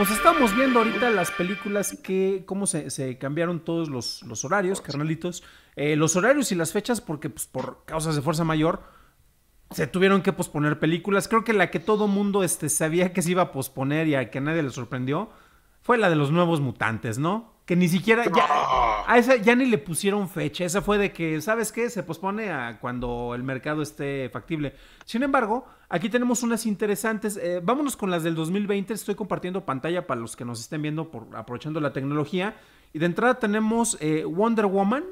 pues estamos viendo ahorita las películas que, cómo se, cambiaron todos los, horarios, carnalitos. Eh, los horarios y las fechas, porque pues, por causas de fuerza mayor, se tuvieron que posponer películas. Creo que la que todo mundo este, sabía que se iba a posponer y a que nadie le sorprendió fue la de los nuevos mutantes, ¿no? Que ni siquiera. Ya, a esa ya ni le pusieron fecha. Esa fue de que, ¿sabes qué? Se pospone a cuando el mercado esté factible. Sin embargo, aquí tenemos unas interesantes. Eh, vámonos con las del 2020. Estoy compartiendo pantalla para los que nos estén viendo por, aprovechando la tecnología. Y de entrada tenemos eh, Wonder Woman.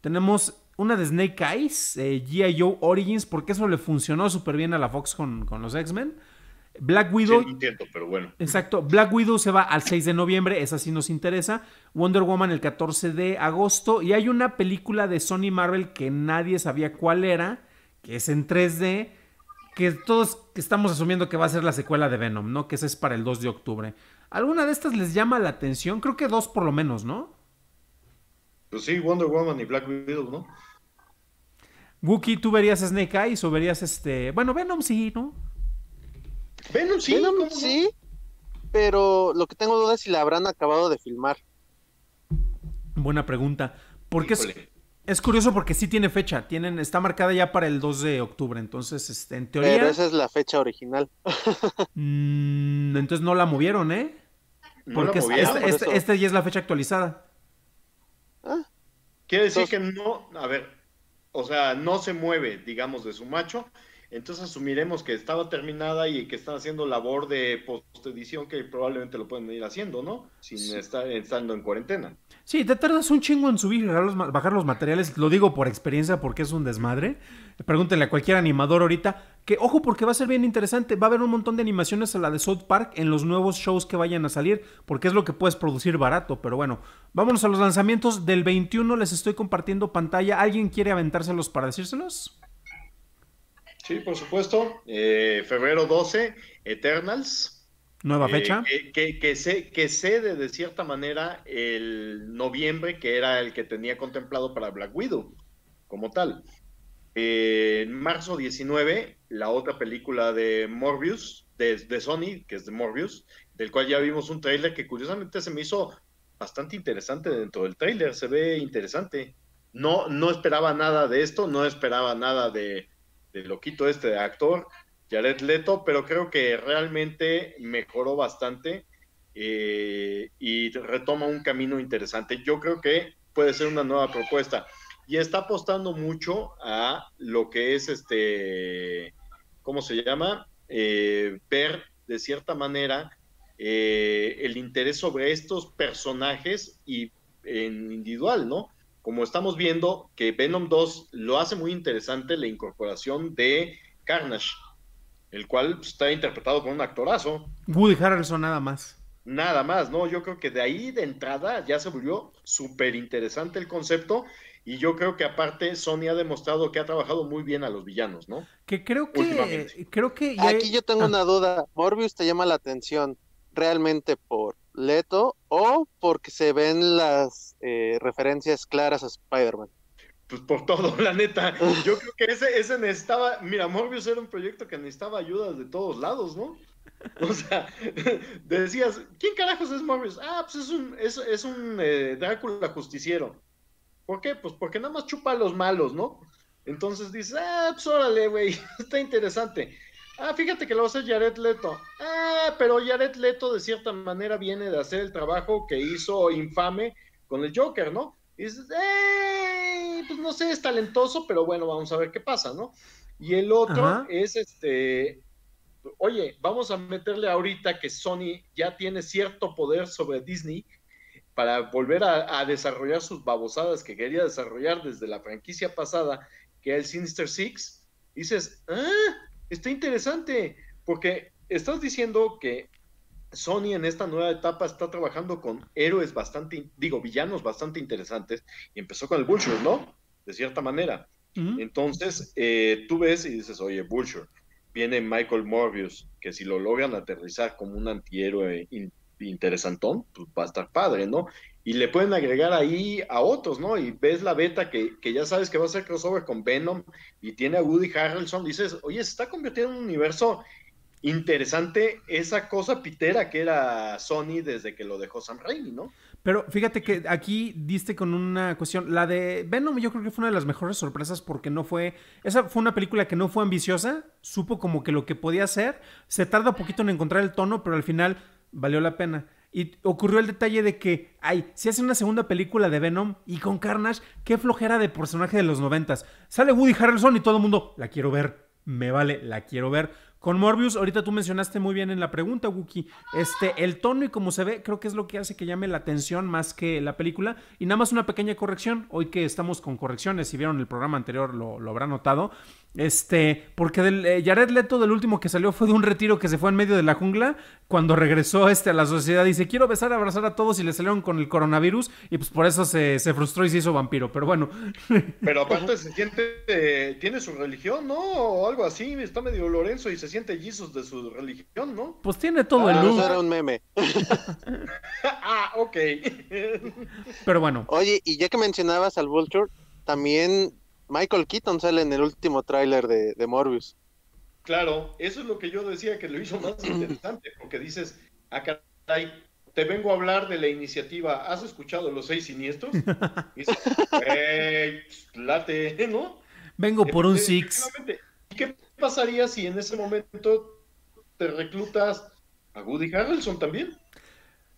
Tenemos una de Snake Eyes, eh, G.I. Joe Origins, porque eso le funcionó súper bien a la Fox con, con los X-Men. Black Widow. Sí, entiendo, pero bueno. Exacto. Black Widow se va al 6 de noviembre, esa sí nos interesa. Wonder Woman el 14 de agosto. Y hay una película de Sony Marvel que nadie sabía cuál era, que es en 3D, que todos estamos asumiendo que va a ser la secuela de Venom, ¿no? Que esa es para el 2 de octubre. ¿Alguna de estas les llama la atención? Creo que dos por lo menos, ¿no? Pues sí, Wonder Woman y Black Widow, ¿no? Wookie, ¿tú verías Snake Eyes o verías este. Bueno, Venom sí, ¿no? Venom sí. sí, pero lo que tengo duda es si la habrán acabado de filmar. Buena pregunta. Porque es, es, curioso porque sí tiene fecha. Tienen, está marcada ya para el 2 de octubre. Entonces, este, en teoría. Pero esa es la fecha original. Mm, entonces no la movieron, ¿eh? Porque esta ya es la fecha actualizada. Ah. Quiere decir que no, a ver, o sea, no se mueve, digamos, de su macho, entonces asumiremos que estaba terminada y que están haciendo labor de post-edición que probablemente lo pueden ir haciendo, ¿no? Sin estar estando en cuarentena. Sí, te tardas un chingo en subir y bajar los materiales. Lo digo por experiencia porque es un desmadre. Pregúntenle a cualquier animador ahorita. Que ojo, porque va a ser bien interesante. Va a haber un montón de animaciones a la de South Park en los nuevos shows que vayan a salir. Porque es lo que puedes producir barato. Pero bueno, vámonos a los lanzamientos. Del 21 les estoy compartiendo pantalla. ¿Alguien quiere aventárselos para decírselos? Sí, por supuesto. Eh, febrero 12, Eternals. Nueva eh, fecha. que, que, se, que cede de cierta manera el noviembre, que era el que tenía contemplado para Black Widow, como tal. Eh, en marzo 19, la otra película de Morbius, de, de, Sony, que es de Morbius, del cual ya vimos un tráiler que curiosamente se me hizo bastante interesante dentro del tráiler, se ve interesante. No, no esperaba nada de esto, no esperaba nada de, de loquito este actor, Jared Leto, pero creo que realmente mejoró bastante eh, y retoma un camino interesante. Yo creo que puede ser una nueva propuesta y está apostando mucho a lo que es este, ¿cómo se llama? Eh, ver de cierta manera eh, el interés sobre estos personajes y en individual, ¿no? Como estamos viendo que Venom 2 lo hace muy interesante la incorporación de Carnage, el cual pues, está interpretado por un actorazo. Woody Harrelson nada más. Nada más, ¿no? Yo creo que de ahí de entrada ya se volvió súper interesante el concepto y yo creo que aparte Sony ha demostrado que ha trabajado muy bien a los villanos, ¿no? Que creo que... Creo que Aquí yo tengo ah. una duda. Morbius te llama la atención realmente por Leto o porque se ven las eh, referencias claras a Spider-Man? Pues por todo, la neta. Yo creo que ese, ese necesitaba, mira, Morbius era un proyecto que necesitaba ayuda de todos lados, ¿no? O sea, decías, ¿quién carajos es Morbius? Ah, pues es un, es, es un eh, Drácula justiciero. ¿Por qué? Pues porque nada más chupa a los malos, ¿no? Entonces dices, ah, pues órale, güey, está interesante. Ah, fíjate que lo hace Jared Leto. Ah, pero Jared Leto de cierta manera viene de hacer el trabajo que hizo infame con el Joker, ¿no? Y dices, eh, pues no sé, es talentoso, pero bueno, vamos a ver qué pasa, ¿no? Y el otro es este, oye, vamos a meterle ahorita que Sony ya tiene cierto poder sobre Disney para volver a, a desarrollar sus babosadas que quería desarrollar desde la franquicia pasada, que es el Sinister Six. dices, ah, está interesante, porque estás diciendo que Sony en esta nueva etapa está trabajando con héroes bastante, digo, villanos bastante interesantes, y empezó con el Vulture, ¿no? De cierta manera. Entonces, eh, tú ves y dices, oye, Vulture, viene Michael Morbius, que si lo logran aterrizar como un antihéroe interesantón, pues va a estar padre, ¿no? Y le pueden agregar ahí a otros, ¿no? Y ves la beta que, ya sabes que va a ser crossover con Venom y tiene a Woody Harrelson, dices, oye, se está convirtiendo en un universo interesante esa cosa pitera que era Sony desde que lo dejó Sam Raimi, ¿no? Pero fíjate que aquí diste con una cuestión. La de Venom, yo creo que fue una de las mejores sorpresas porque no fue. Esa fue una película que no fue ambiciosa. Supo como que lo que podía hacer. Se tarda un poquito en encontrar el tono, pero al final valió la pena. Y ocurrió el detalle de que, ay, si hace una segunda película de Venom y con Carnage, qué flojera de personaje de los noventas. Sale Woody Harrelson y todo el mundo, la quiero ver, me vale, la quiero ver. Con Morbius, ahorita tú mencionaste muy bien en la pregunta, Wookie, este, el tono y cómo se ve, creo que es lo que hace que llame la atención más que la película. Y nada más una pequeña corrección, hoy que estamos con correcciones, si vieron el programa anterior lo, lo habrán notado. Este, porque del, eh, Jared Leto del último que salió fue de un retiro que se fue en medio de la jungla. Cuando regresó este a la sociedad, dice: Quiero besar, abrazar a todos. Y le salieron con el coronavirus. Y pues por eso se, se frustró y se hizo vampiro. Pero bueno. Pero aparte se siente. Eh, tiene su religión, ¿no? O algo así. Está medio Lorenzo y se siente Jesus de su religión, ¿no? Pues tiene todo Ah, el look. eso era un meme. ah, ok. Pero bueno. Oye, y ya que mencionabas al Vulture, también Michael Keaton sale en el último tráiler de, de Morbius. Claro, eso es lo que yo decía que lo hizo más interesante, porque dices, ah, caray, te vengo a hablar de la iniciativa, ¿has escuchado los seis siniestros? Y dices, "Ey, pues, late, ¿no? Vengo por un Efe- Six. ¿Y qué pasaría si en ese momento te reclutas a Woody Harrelson también?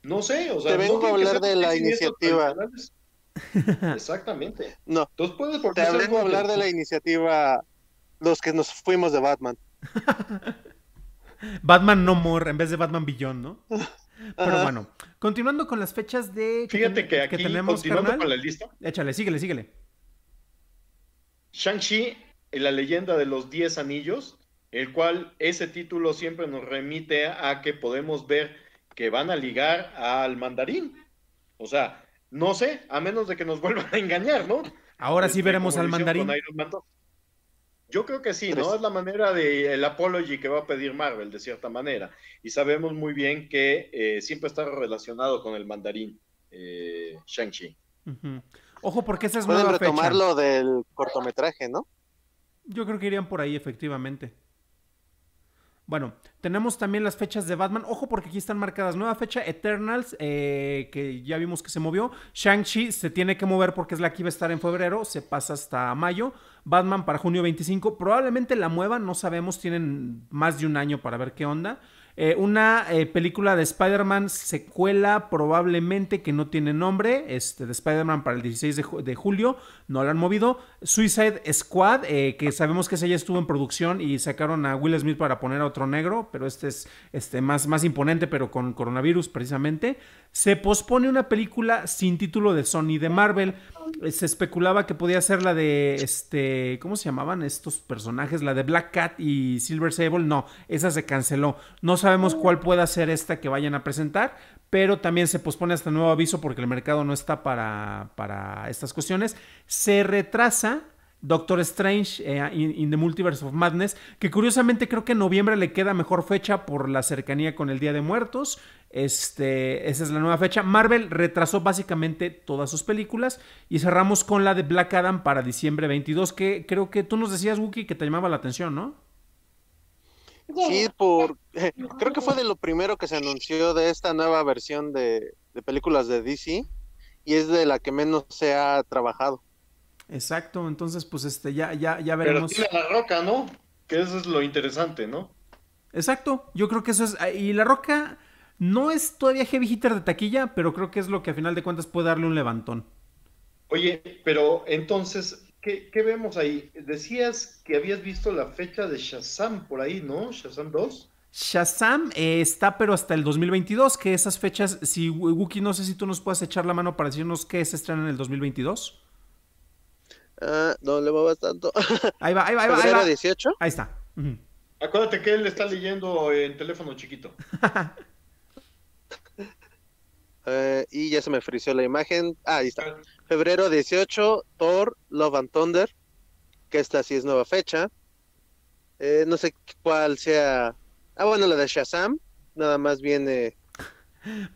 No sé, o sea, Te no vengo a hablar de la iniciativa. Exactamente. No, Entonces puedes por te qué vengo a hablar de la iniciativa Los que nos fuimos de Batman. Batman No More en vez de Batman Beyond, ¿no? Pero Ajá. bueno, continuando con las fechas de. Fíjate que aquí, tenemos, continuando carnal. con la lista, Échale, síguele, síguele. Shang-Chi, la leyenda de los 10 anillos, el cual ese título siempre nos remite a que podemos ver que van a ligar al mandarín. O sea, no sé, a menos de que nos vuelvan a engañar, ¿no? Ahora sí Este, veremos al mandarín. con Iron Man 2. Yo creo que sí. ¿no? Es la manera de el apology que va a pedir Marvel, de cierta manera. Y sabemos muy bien que eh, siempre está relacionado con el mandarín, eh, Shang-Chi. Ojo, porque esa es Pueden nueva fecha. retomar lo del cortometraje, ¿no? Yo creo que irían por ahí, efectivamente. Bueno, tenemos también las fechas de Batman. Ojo, porque aquí están marcadas. Nueva fecha, Eternals, eh, que ya vimos que se movió. Shang-Chi se tiene que mover porque es la que iba a estar en febrero. Se pasa hasta mayo. Batman para junio 25. Probablemente la muevan, no sabemos. Tienen más de un año para ver qué onda. Eh, una eh, película de Spider-Man secuela, probablemente que no tiene nombre, este, de Spider-Man para el 16 de, ju- de julio, no la han movido. Suicide Squad, eh, que sabemos que esa ya estuvo en producción y sacaron a Will Smith para poner a otro negro, pero este es este, más, más imponente, pero con coronavirus precisamente. Se pospone una película sin título de Sony de Marvel. Se especulaba que podía ser la de este. ¿Cómo se llamaban estos personajes? La de Black Cat y Silver Sable. No, esa se canceló. No sabemos cuál pueda ser esta que vayan a presentar. Pero también se pospone hasta nuevo aviso porque el mercado no está para, para estas cuestiones. Se retrasa Doctor Strange eh, in, in the Multiverse of Madness, que curiosamente creo que en noviembre le queda mejor fecha por la cercanía con el Día de Muertos. Este, esa es la nueva fecha. Marvel retrasó básicamente todas sus películas y cerramos con la de Black Adam para diciembre 22, que creo que tú nos decías, Wookie, que te llamaba la atención, ¿no? Sí, por creo que fue de lo primero que se anunció de esta nueva versión de, de películas de DC y es de la que menos se ha trabajado. Exacto, entonces pues este ya ya ya Pero veremos. tiene la roca, ¿no? Que eso es lo interesante, ¿no? Exacto, yo creo que eso es y La Roca no es todavía heavy hitter de taquilla, pero creo que es lo que a final de cuentas puede darle un levantón. Oye, pero entonces, ¿qué, qué vemos ahí? Decías que habías visto la fecha de Shazam por ahí, ¿no? Shazam 2. Shazam eh, está pero hasta el 2022, que esas fechas, si Wookie, no sé si tú nos puedes echar la mano para decirnos qué se estrena en el 2022. Ah, no le muevas tanto. Ahí va, ahí va, ahí va. Ahí, va. 18. Ahí está. Acuérdate que él está leyendo en teléfono chiquito. eh, y ya se me frició la imagen. Ah, ahí está. Febrero 18, Thor, Love and Thunder, que esta sí es nueva fecha. Eh, no sé cuál sea. Ah, bueno, la de Shazam, nada más viene.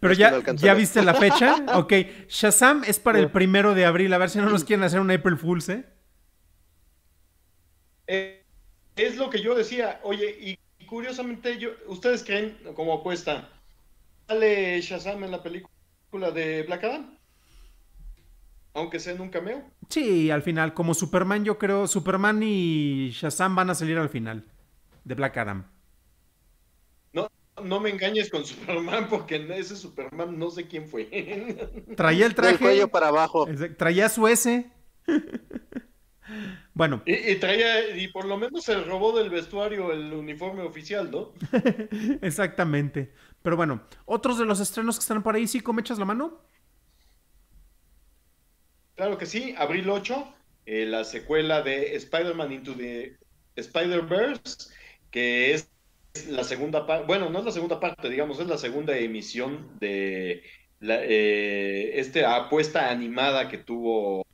Pero ya, no ¿ya viste la fecha. Ok, Shazam es para el primero de abril. A ver si no nos quieren hacer un April Fools, ¿eh? Eh, es lo que yo decía, oye, ¿y curiosamente, yo, ¿ustedes creen, como apuesta, sale Shazam en la película de Black Adam? Aunque sea en un cameo. Sí, al final, como Superman, yo creo, Superman y Shazam van a salir al final de Black Adam. No, no me engañes con Superman, porque ese Superman no sé quién fue. Traía el traje. Del cuello para abajo. Traía su S. Bueno. Y, traía, y por lo menos se robó del vestuario el uniforme oficial, ¿no? Exactamente. Pero bueno, otros de los estrenos que están por ahí, ¿sí, me echas la mano? Claro que sí, abril 8, eh, la secuela de Spider-Man Into the Spider-Verse, que es la segunda parte, bueno, no es la segunda parte, digamos, es la segunda emisión de la, eh, esta apuesta animada que tuvo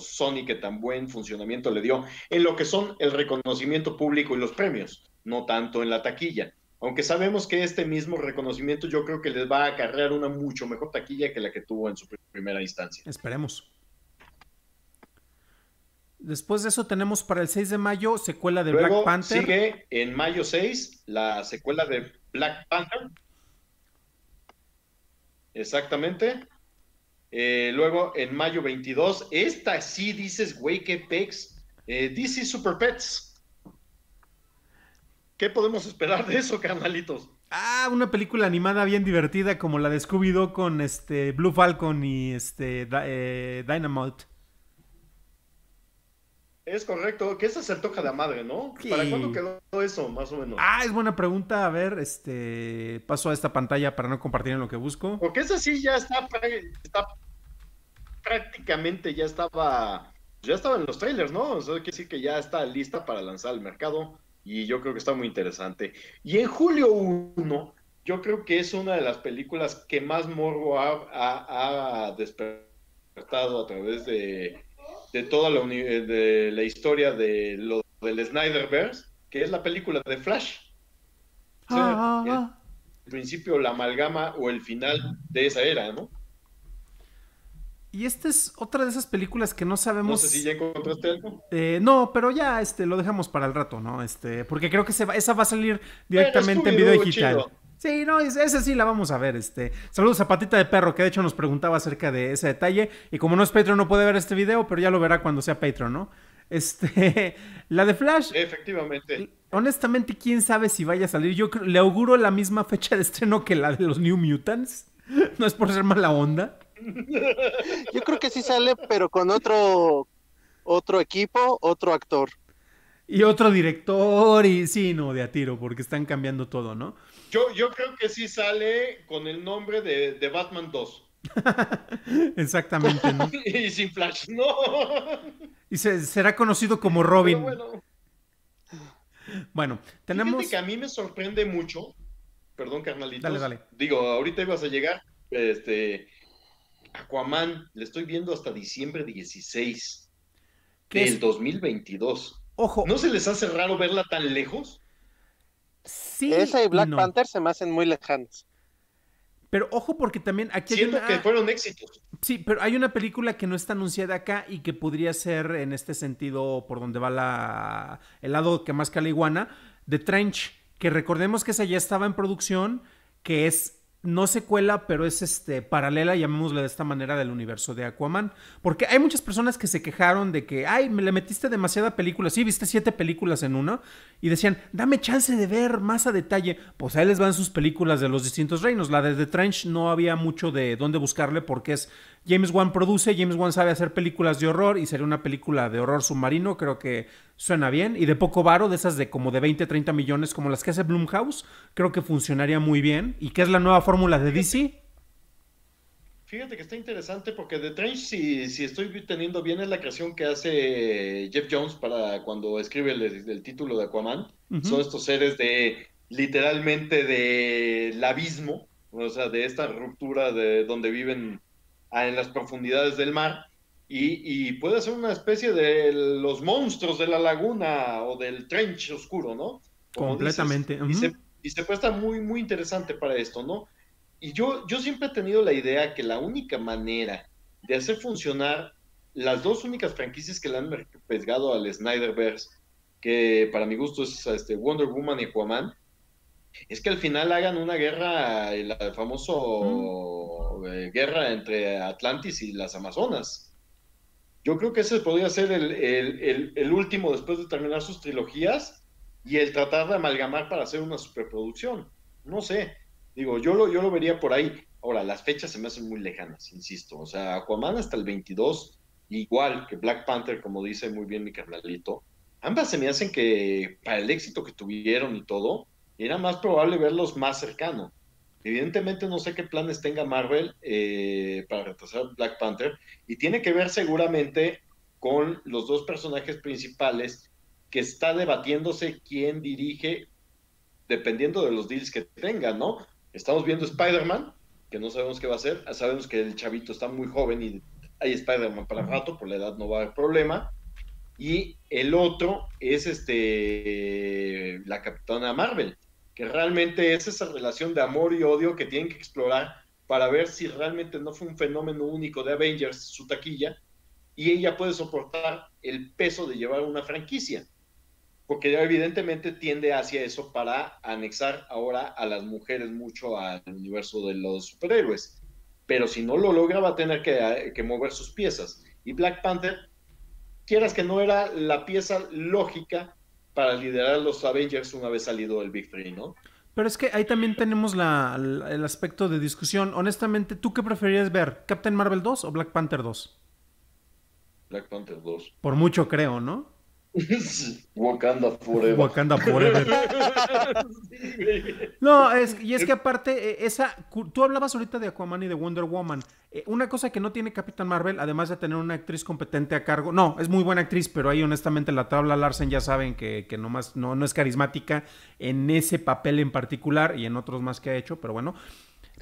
Sony, que tan buen funcionamiento le dio en lo que son el reconocimiento público y los premios, no tanto en la taquilla. Aunque sabemos que este mismo reconocimiento yo creo que les va a acarrear una mucho mejor taquilla que la que tuvo en su primera instancia. Esperemos. Después de eso tenemos para el 6 de mayo secuela de Black Panther. Sigue en mayo 6 la secuela de Black Panther. Exactamente. Eh, luego en mayo 22, esta sí dices, güey, qué pex. Eh, DC Super Pets. ¿Qué podemos esperar de eso, carnalitos? Ah, una película animada bien divertida como la de Scooby-Doo con este Blue Falcon y este eh, Dynamite. Es correcto, que esa se toca de madre, ¿no? ¿Para cuándo quedó eso, más o menos? Ah, es buena pregunta. A ver, este. Paso a esta pantalla para no compartir en lo que busco. Porque esa sí ya está, está prácticamente ya estaba. Ya estaba en los trailers, ¿no? O sea, quiere decir que ya está lista para lanzar al mercado. Y yo creo que está muy interesante. Y en julio 1, yo creo que es una de las películas que más morbo ha despertado a través de de toda la, de la historia de lo del Snyderverse, que es la película de Flash. Ah, ah, ah. el, principio, la amalgama o el final de esa era, ¿no? Y esta es otra de esas películas que no sabemos. No sé si ya encontraste algo. Eh, no, pero ya este, lo dejamos para el rato, ¿no? Este, porque creo que se va, esa va a salir directamente en video digital. Sí, no, esa sí la vamos a ver. Este. Saludos a Patita de Perro, que de hecho nos preguntaba acerca de ese detalle. Y como no es Patreon, no puede ver este video, pero ya lo verá cuando sea Patreon, ¿no? Este. La de Flash. Efectivamente. Honestamente, quién sabe si vaya a salir. Yo le auguro la misma fecha de estreno que la de los New Mutants. No es por ser mala onda. Yo creo que sí sale, pero con otro. Otro equipo, otro actor. Y otro director, y sí, no, de a tiro, porque están cambiando todo, ¿no? Yo, yo creo que sí sale con el nombre de, Batman 2. Exactamente, ¿no? y sin Flash, no. Y será conocido como Robin. bueno. tenemos. Fíjate que a mí me sorprende mucho. Perdón, carnalitos. Dale, dale. Digo, ahorita ibas a llegar. Este. Aquaman, le estoy viendo hasta diciembre 16 del 2022. Ojo. ¿No se les hace raro verla tan lejos? Sí. Esa y Black Panther se me hacen muy lejanas. Pero ojo porque también aquí Siento que fueron éxitos. Sí, pero hay una película que no está anunciada acá y que podría ser en este sentido por donde va la el lado que más que la iguana, de Trench, que recordemos que esa ya estaba en producción, que es no secuela, pero es este paralela, llamémosle de esta manera, del universo de Aquaman. Porque hay muchas personas que se quejaron de que, ay, me le metiste demasiada película. Sí, viste siete películas en una. Y decían, dame chance de ver más a detalle. Pues ahí les van sus películas de los distintos reinos. La de The Trench no había mucho de dónde buscarle porque es James Wan produce, James Wan sabe hacer películas de horror y sería una película de horror submarino, creo que suena bien. Y de poco varo, de esas de como de 20, 30 millones, como las que hace Blumhouse, creo que funcionaría muy bien. ¿Y qué es la nueva fórmula de DC? Fíjate que está interesante porque The Trench, si, si estoy teniendo bien, es la creación que hace Jeff Jones para cuando escribe el, título de Aquaman. Son estos seres de literalmente del abismo, o sea, de esta ruptura de donde viven en las profundidades del mar y, puede ser una especie de los monstruos de la laguna o del trench oscuro, ¿no? Completamente. y, se, y, se, presta muy, muy interesante para esto, ¿no? Y yo, yo siempre he tenido la idea que la única manera de hacer funcionar las dos únicas franquicias que le han pesgado al Snyderverse, que para mi gusto es este, Wonder Woman y Aquaman, es que al final hagan una guerra, el, famoso eh, guerra entre Atlantis y las Amazonas. Yo creo que ese podría ser el, último después de terminar sus trilogías y el tratar de amalgamar para hacer una superproducción. No sé, digo, yo lo, yo lo vería por ahí. Ahora, las fechas se me hacen muy lejanas, insisto. O sea, Aquaman hasta el 22, igual que Black Panther, como dice muy bien mi carnalito. Ambas se me hacen que para el éxito que tuvieron y todo, era más probable verlos más cercano. Evidentemente no sé qué planes tenga Marvel eh, para retrasar Black Panther y tiene que ver seguramente con los dos personajes principales que está debatiéndose quién dirige dependiendo de los deals que tengan, ¿no? Estamos viendo Spider-Man, que no sabemos qué va a hacer, sabemos que el chavito está muy joven y hay Spider-Man para rato, por la edad no va a haber problema. Y el otro es este la Capitana Marvel, que realmente es esa relación de amor y odio que tienen que explorar para ver si realmente no fue un fenómeno único de Avengers su taquilla y ella puede soportar el peso de llevar una franquicia, porque evidentemente tiende hacia eso para anexar ahora a las mujeres mucho al universo de los superhéroes, pero si no lo logra va a tener que, que mover sus piezas. Y Black Panther, quieras que no era la pieza lógica para liderar los Avengers una vez salido el Big Three, ¿no? Pero es que ahí también tenemos la, el aspecto de discusión. Honestamente, ¿tú qué preferirías ver? ¿Captain Marvel 2 o Black Panther 2? Black Panther 2. Por mucho creo, ¿no? Wakanda Forever. Wakanda Forever. no, es, y es que aparte, eh, esa, tú hablabas ahorita de Aquaman y de Wonder Woman. Eh, una cosa que no tiene Capitán Marvel, además de tener una actriz competente a cargo, no, es muy buena actriz, pero ahí honestamente la tabla Larsen ya saben que, que nomás no, no es carismática en ese papel en particular y en otros más que ha hecho, pero bueno.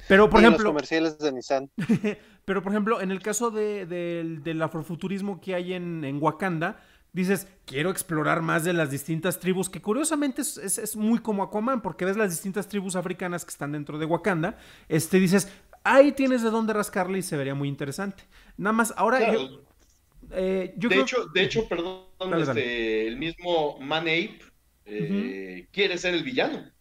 Pero por ejemplo. Los comerciales de Nissan. pero por ejemplo, en el caso de, del afrofuturismo que hay en, en Wakanda dices, quiero explorar más de las distintas tribus, que curiosamente es, muy como Aquaman, porque ves las distintas tribus africanas que están dentro de Wakanda, este, dices, ahí tienes de dónde rascarle y se vería muy interesante. Nada más, ahora... Eh, de, hecho, de hecho, perdón, este, el mismo Man Ape eh, quiere ser el villano.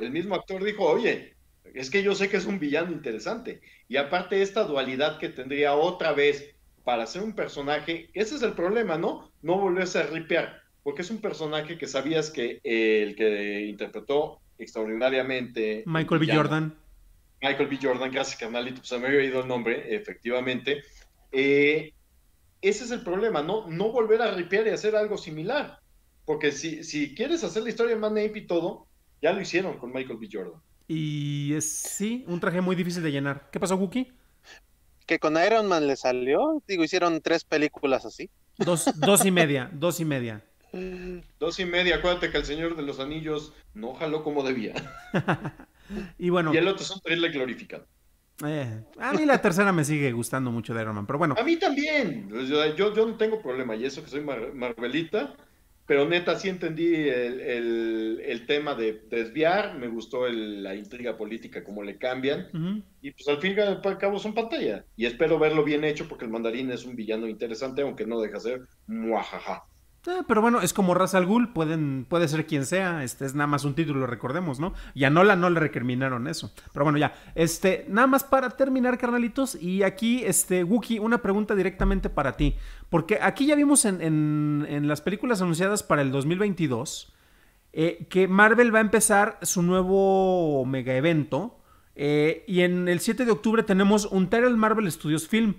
El mismo actor dijo, oye, es que yo sé que es un villano interesante. Y aparte esta dualidad que tendría otra vez para ser un personaje, ese es el problema, ¿no? No volverse a ripear, porque es un personaje que sabías que el que interpretó extraordinariamente. Michael B. Jordan. Michael B. Jordan, gracias, carnalito, pues se me había ido el nombre, efectivamente. Eh, ese es el problema, ¿no? No volver a ripear y hacer algo similar. Porque si, si quieres hacer la historia de Man Ape y todo, ya lo hicieron con Michael B. Jordan. Y es, sí, un traje muy difícil de llenar. ¿Qué pasó, Wookie? Que con Iron Man le salió. Digo, hicieron tres películas así. Dos, dos y media, dos y media. Dos y media, acuérdate que el Señor de los Anillos no jaló como debía. y bueno. Y el otro es un trailer glorificado. Eh, a mí la tercera me sigue gustando mucho de Iron Man, pero bueno. A mí también. Yo, yo no tengo problema, y eso que soy Marvelita, pero neta sí entendí el, tema de desviar, me gustó la intriga política, cómo le cambian, y pues al fin y al cabo son pantalla, y espero verlo bien hecho porque el mandarín es un villano interesante, aunque no deja ser muajaja. Pero bueno, es como Ra's al pueden, puede ser quien sea, este es nada más un título, recordemos, ¿no? Y a Nola no le recriminaron eso. Pero bueno, ya, este, nada más para terminar, carnalitos, y aquí, este, Wookie, una pregunta directamente para ti, porque aquí ya vimos en, las películas anunciadas para el 2022 eh, que Marvel va a empezar su nuevo mega evento, eh, y en el 7 de octubre tenemos un Marvel Studios Film.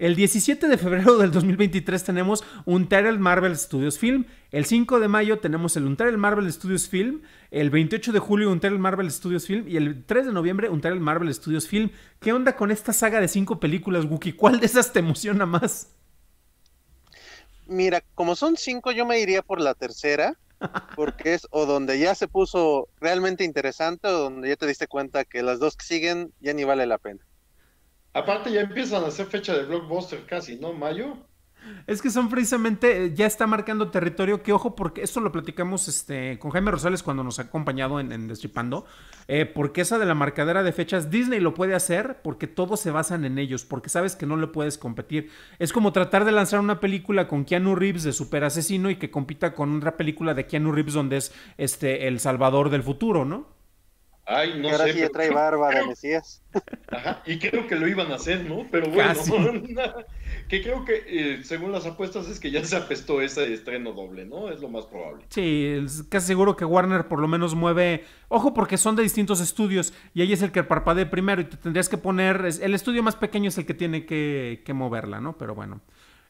El 17 de febrero del 2023 tenemos un Untitled Marvel Studios Film. El 5 de mayo tenemos el Untitled Marvel Studios Film. El 28 de julio un Untitled Marvel Studios Film. Y el 3 de noviembre un Untitled Marvel Studios Film. ¿Qué onda con esta saga de 5 películas, Wookie? ¿Cuál de esas te emociona más? Mira, como son 5, yo me iría por la tercera. Porque es o donde ya se puso realmente interesante o donde ya te diste cuenta que las dos que siguen ya ni vale la pena. Aparte ya empiezan a hacer fecha de blockbuster casi, ¿no? Mayo. Es que son precisamente, eh, ya está marcando territorio, que ojo, porque esto lo platicamos este, con Jaime Rosales cuando nos ha acompañado en, Destripando, eh, porque esa de la marcadera de fechas, Disney lo puede hacer porque todos se basan en ellos, porque sabes que no le puedes competir. Es como tratar de lanzar una película con Keanu Reeves de super asesino y que compita con otra película de Keanu Reeves donde es este, el salvador del futuro, ¿no? Ay, no y ahora sé. sí pero trae barba de Mesías. Ajá, y creo que lo iban a hacer, ¿no? Pero bueno, Casi. que creo que eh, según las apuestas es que ya se apestó ese estreno doble, ¿no? Es lo más probable. Sí, es casi seguro que Warner por lo menos mueve. Ojo, porque son de distintos estudios y ahí es el que parpadee primero y te tendrías que poner. El estudio más pequeño es el que tiene que, que moverla, ¿no? Pero bueno.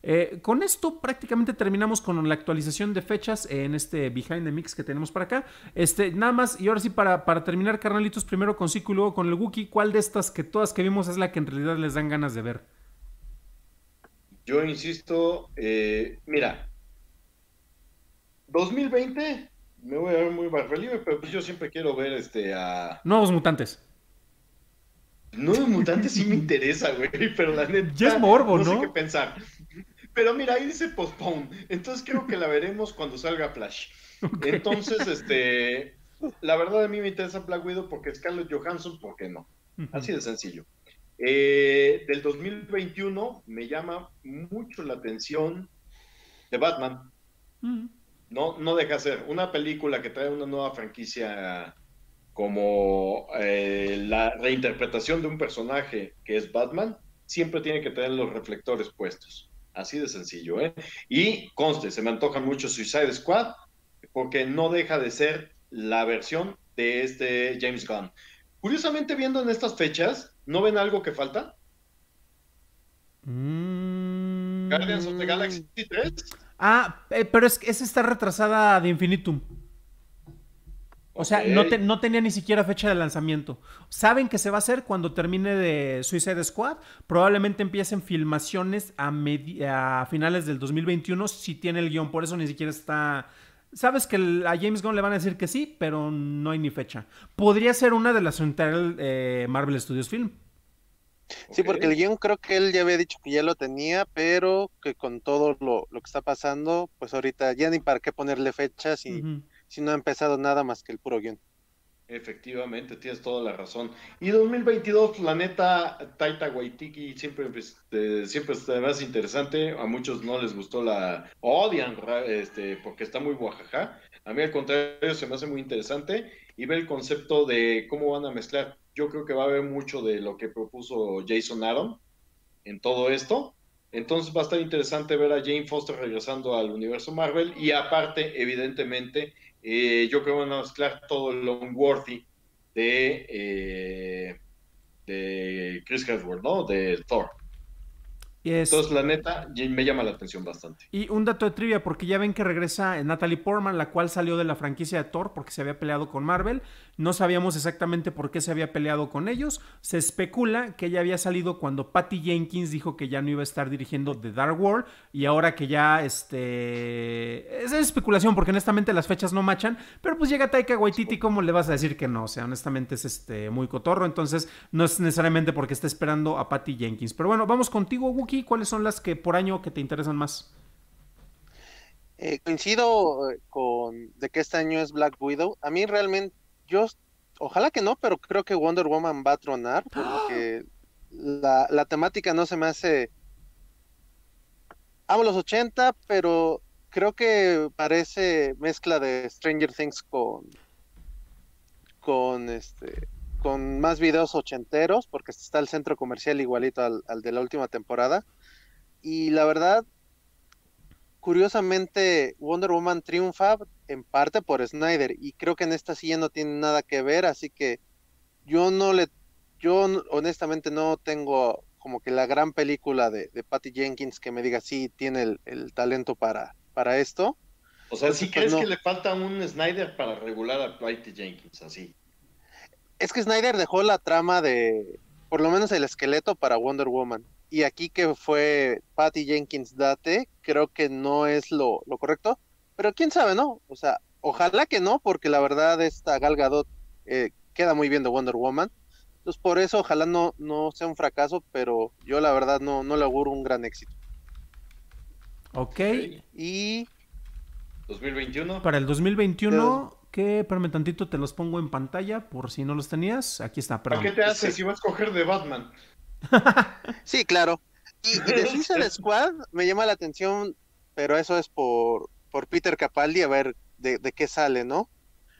Eh, con esto prácticamente terminamos con la actualización de fechas en este Behind the Mix que tenemos para acá. Este, nada más, y ahora sí, para, para terminar, carnalitos, primero con Zico y luego con el Wookiee, ¿cuál de estas que todas que vimos es la que en realidad les dan ganas de ver? Yo insisto, eh, mira, 2020 me voy a ver muy barra libre, pero pues yo siempre quiero ver este a Nuevos mutantes. Nueve Mutantes sí me interesa, güey, pero la neta Ya es morbo, no sé ¿no? qué pensar. Pero mira, ahí dice postpone, entonces creo que la veremos cuando salga Flash. Entonces, este, la verdad a mí me interesa Black Widow porque Scarlett Johansson, ¿por qué no? Así de sencillo. Eh, del 2021 me llama mucho la atención de Batman. Mm. No, no deja de ser una película que trae una nueva franquicia como eh, la reinterpretación de un personaje que es Batman, siempre tiene que tener los reflectores puestos. Así de sencillo, ¿eh? Y conste, se me antoja mucho Suicide Squad porque no deja de ser la versión de este James Gunn. Curiosamente, viendo en estas fechas, ¿no ven algo que falta? Mm. Guardians of the Galaxy 3. Ah, eh, pero es que esa está retrasada de Infinitum. O sea, no, te- no tenía ni siquiera fecha de lanzamiento. Saben que se va a hacer cuando termine de Suicide Squad. Probablemente empiecen filmaciones a, finales del 2021 si tiene el guion. Por eso ni siquiera está... Sabes que a James Gunn le van a decir que sí, pero no hay ni fecha. Podría ser una de las United, eh, Marvel Studios Film. Sí, porque el guion creo que él ya había dicho que ya lo tenía, pero que con todo lo, lo que está pasando, pues ahorita ya ni para qué ponerle fechas y. si no ha empezado nada más que el puro guion. Efectivamente, tienes toda la razón. Y 2022, la neta, Taita Waititi siempre, eh, siempre está más interesante. A muchos no les gustó la odian, este, porque está muy guajaja. A mí al contrario se me hace muy interesante y ver el concepto de cómo van a mezclar. Yo creo que va a haber mucho de lo que propuso Jason Aaron en todo esto. Entonces va a estar interesante ver a Jane Foster regresando al universo Marvel y aparte, evidentemente, eh, yo creo que van a mezclar todo el Longworthy de, eh, de Chris Hemsworth, ¿no? De Thor. Es- Entonces, la neta, me llama la atención bastante. Y un dato de trivia, porque ya ven que regresa Natalie Portman, la cual salió de la franquicia de Thor porque se había peleado con Marvel. No sabíamos exactamente por qué se había peleado con ellos. Se especula que ella había salido cuando Patty Jenkins dijo que ya no iba a estar dirigiendo The Dark World. Y ahora que ya, este... Es especulación porque honestamente las fechas no machan. Pero pues llega Taika Waititi, ¿cómo le vas a decir que no? O sea, honestamente es este muy cotorro. Entonces no es necesariamente porque esté esperando a Patty Jenkins. Pero bueno, vamos contigo, Wookie. ¿Cuáles son las que por año que te interesan más? Eh, coincido eh, con de que este año es Black Widow. A mí realmente, yo, ojalá que no, pero creo que Wonder Woman va a tronar porque la, la temática no se me hace... Amo los 80, pero creo que parece mezcla de Stranger Things con con este con más videos ochenteros, porque está el centro comercial igualito al, al de la última temporada. Y la verdad, curiosamente, Wonder Woman triunfa en parte por Snyder, y creo que en esta sí ya no tiene nada que ver, así que yo no le, yo honestamente no tengo como que la gran película de, de Patty Jenkins que me diga sí tiene el, el talento para, para esto. O sea, ¿sí Pues crees no. que le falta un Snyder para regular a Patty Jenkins? Así. Es que Snyder dejó la trama de, por lo menos el esqueleto para Wonder Woman. Y aquí que fue Patty Jenkins Date, creo que no es lo, lo correcto. Pero quién sabe, ¿no? O sea, ojalá que no, porque la verdad esta Gal Gadot eh, queda muy bien de Wonder Woman. Entonces por eso ojalá no, no sea un fracaso, pero yo la verdad no, no le auguro un gran éxito. Ok. Y 2021. Para el 2021, que, espérame tantito, te los pongo en pantalla por si no los tenías. Aquí está, ¿Para perdón. qué te haces si vas a escoger de Batman? Sí, claro. Y, y de Suicide Squad me llama la atención, pero eso es por, por Peter Capaldi, a ver de, de qué sale, ¿no?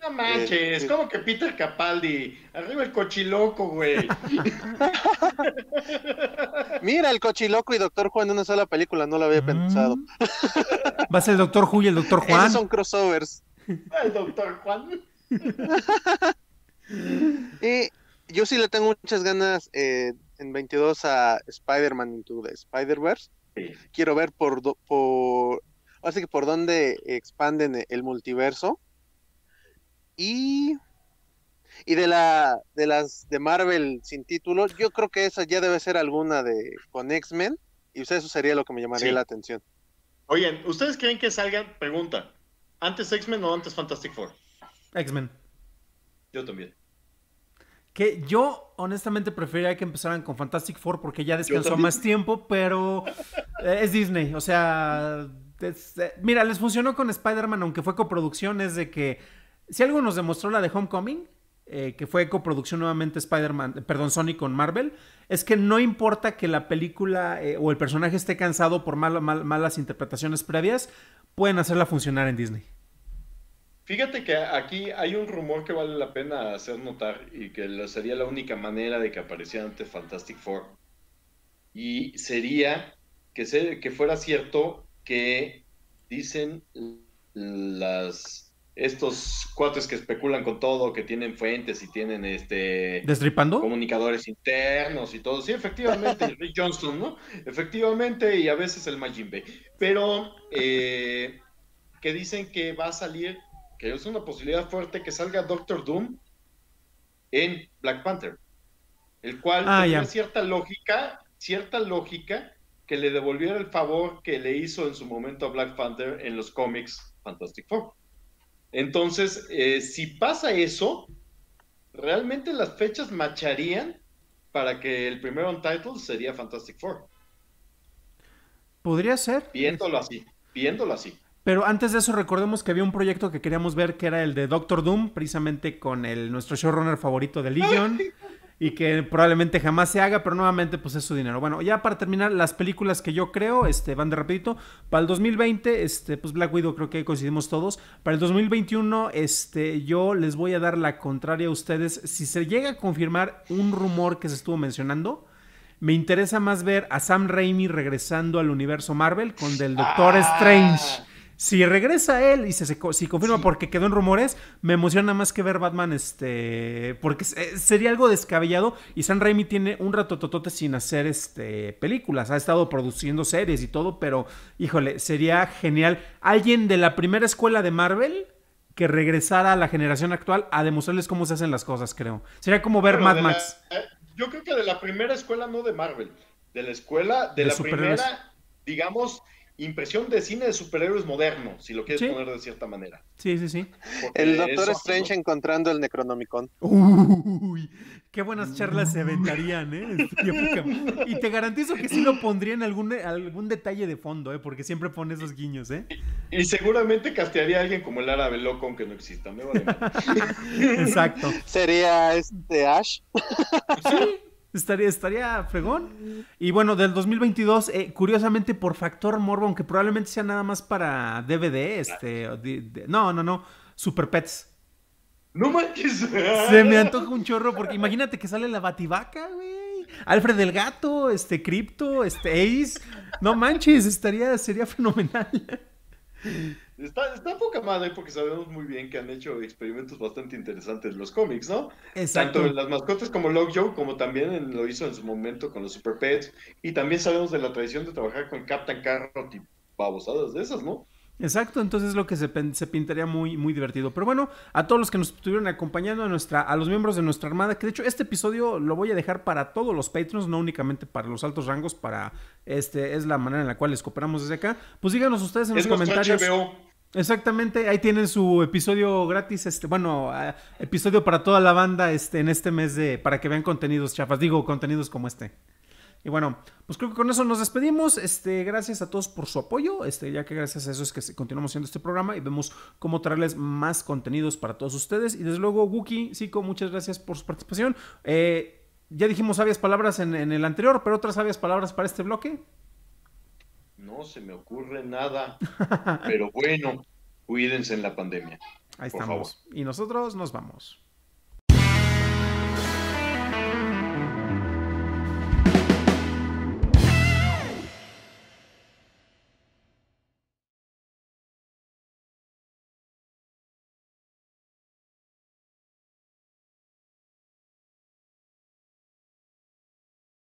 No manches, ¿cómo que Peter Capaldi? Arriba el cochiloco, güey. Mira, el cochiloco y Doctor Juan en una sola película, no lo había pensado. Mm. Va a ser el Doctor Who y el Doctor Juan. Esos son crossovers. El Doctor Juan. Y yo sí le tengo muchas ganas eh, en 22 a Spider-Man Into the Spider-Verse. Sí. Quiero ver por, do- por, así que por dónde expanden el multiverso. Y, y de la de las de Marvel sin título, yo creo que esa ya debe ser alguna de con X-Men. Y eso sería lo que me llamaría Sí. la atención. Oigan, ¿ustedes creen que salgan? Pregunta. ¿Antes X-Men o antes Fantastic Four? X-Men. Yo también. Que yo honestamente preferiría que empezaran con Fantastic Four porque ya descansó más tiempo, pero eh, es Disney. O sea, es- eh, mira, les funcionó con Spider-Man, aunque fue coproducción, es de que si algo nos demostró la de Homecoming, eh, que fue coproducción nuevamente Spider-Man, eh, perdón, Sony con Marvel, es que no importa que la película eh, o el personaje esté cansado por mal- mal- malas interpretaciones previas, pueden hacerla funcionar en Disney. Fíjate que aquí hay un rumor que vale la pena hacer notar y que sería la única manera de que apareciera ante Fantastic Four. Y sería que, se, que fuera cierto que dicen las estos cuates que especulan con todo, que tienen fuentes y tienen este ¿Destripando? comunicadores internos y todo. Sí, efectivamente, Rick Johnston, ¿no? Efectivamente, y a veces el Majin Bey. Pero eh, que dicen que va a salir, que es una posibilidad fuerte que salga Doctor Doom en Black Panther. El cual Ah, ya. cierta lógica, cierta lógica que le devolviera el favor que le hizo en su momento a Black Panther en los cómics Fantastic Four. Entonces, eh, si pasa eso, realmente las fechas macharían para que el primer Untitled sería Fantastic Four. Podría ser. Viéndolo así, viéndolo así. Pero antes de eso, recordemos que había un proyecto que queríamos ver que era el de Doctor Doom, precisamente con el, nuestro showrunner favorito de Legion. Y que probablemente jamás se haga, pero nuevamente, pues es su dinero. Bueno, ya para terminar, las películas que yo creo, este, van de rapidito. Para el 2020, este, pues Black Widow creo que coincidimos todos. Para el 2021, este, yo les voy a dar la contraria a ustedes. Si se llega a confirmar un rumor que se estuvo mencionando, me interesa más ver a Sam Raimi regresando al universo Marvel con del Doctor Ah. Strange. Si regresa él y se, si confirma Sí. porque quedó en rumores, me emociona más que ver Batman, este, porque se- sería algo descabellado y Sam Raimi tiene un rato totote sin hacer este películas, ha estado produciendo series y todo, pero híjole, sería genial alguien de la primera escuela de Marvel que regresara a la generación actual a demostrarles cómo se hacen las cosas, creo. Sería como ver Bueno, Mad la- Max. eh, yo creo que de la primera escuela, no de Marvel, de la escuela, de, De la primera, digamos, impresión de cine de superhéroes moderno, si lo quieres Sí. poner de cierta manera. Sí, sí, sí. Porque El Doctor eso, Strange ¿no? encontrando el Necronomicon. Uy, qué buenas charlas se aventarían, ¿eh? Poca- Y te garantizo que sí lo pondría en algún, algún detalle de fondo, ¿eh? Porque siempre pone esos guiños, ¿eh? Y seguramente castearía a alguien como el árabe loco, aunque no exista. Me vale. Exacto. Sería este Ash. Sí, estaría, estaría fregón. Y bueno, del 2022, eh, curiosamente por factor morbo, aunque probablemente sea nada más para DVD, este... de- no, no, no. Super Pets. No manches. Se me antoja un chorro porque imagínate que sale la bativaca, güey. Alfred el gato, este Crypto, este Ace. No manches, estaría, sería fenomenal. Está, está poca madre porque sabemos muy bien que han hecho experimentos bastante interesantes los cómics, ¿no? Exacto. Tanto en las mascotas como Lockjaw, como también en- lo hizo en su momento con los Super Pets. Y también sabemos de la tradición de trabajar con Captain Carrot y babosadas de esas, ¿no? Exacto, entonces es lo que se, se pintaría muy, muy divertido. Pero bueno, a todos los que nos estuvieron acompañando, a, nuestra, a los miembros de nuestra armada, que de hecho este episodio lo voy a dejar para todos los patrons, no únicamente para los altos rangos, para este es la manera en la cual les cooperamos desde acá. Pues díganos ustedes en Es los comentarios. HBO. Exactamente, ahí tienen su episodio gratis, este, bueno, ah, episodio para toda la banda, este, en este mes de, para que vean contenidos chafas, digo, contenidos como este. Y bueno, pues creo que con eso nos despedimos. Este, gracias a todos por su apoyo. Este, ya que gracias a eso es que continuamos haciendo este programa y vemos cómo traerles más contenidos para todos ustedes. Y desde luego, Wookie, Zico, muchas gracias por su participación. Eh, ya dijimos sabias palabras en, en el anterior, pero otras sabias palabras para este bloque. No se me ocurre nada. Pero bueno, cuídense en la pandemia. Ahí por estamos. Y nosotros nos vamos.